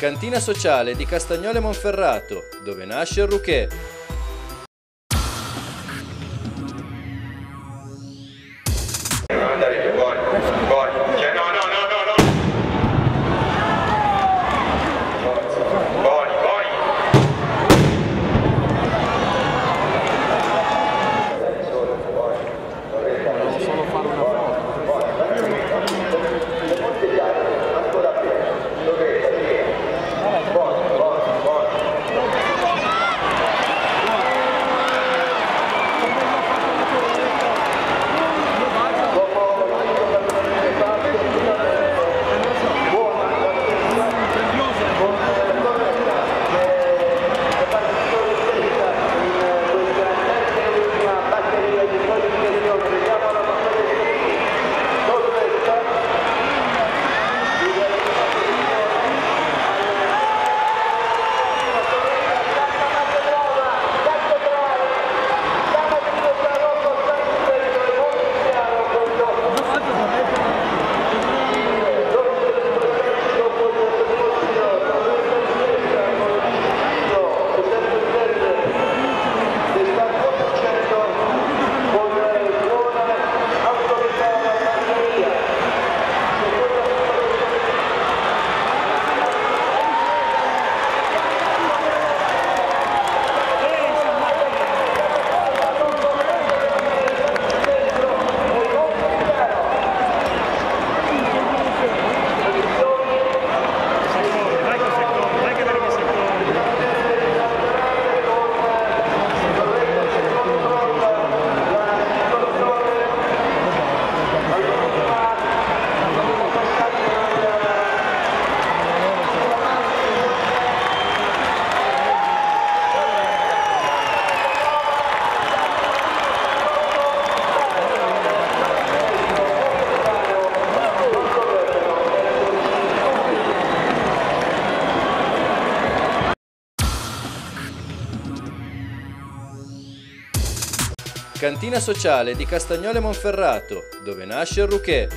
Cantina sociale di Castagnole Monferrato, dove nasce il Rouquet. Cantina sociale di Castagnole Monferrato, dove nasce il Rouquet.